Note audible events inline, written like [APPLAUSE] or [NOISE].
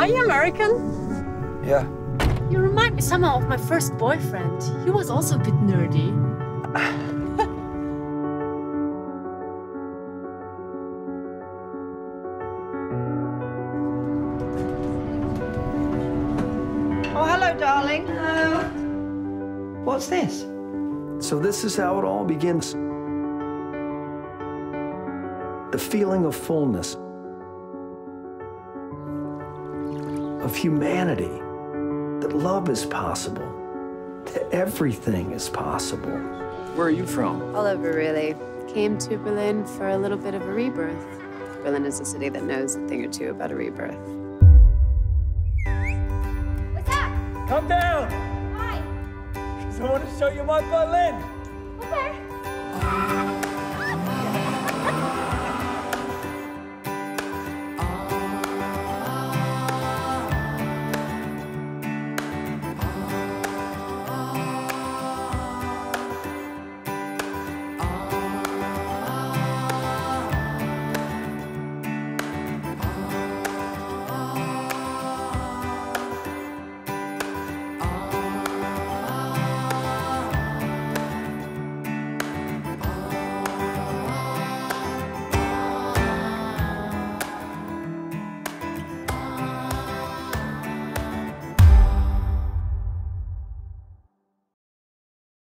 Are you American? Yeah. You remind me somehow of my first boyfriend. He was also a bit nerdy. [LAUGHS] Oh, hello, darling. Hello. What's this? So this is how it all begins. The feeling of fullness, of humanity, that love is possible, that everything is possible. Where are you from? All over, really. Came to Berlin for a little bit of a rebirth. Berlin is a city that knows a thing or two about a rebirth. What's up? Come down! Hi. I want to show you my violin. Okay.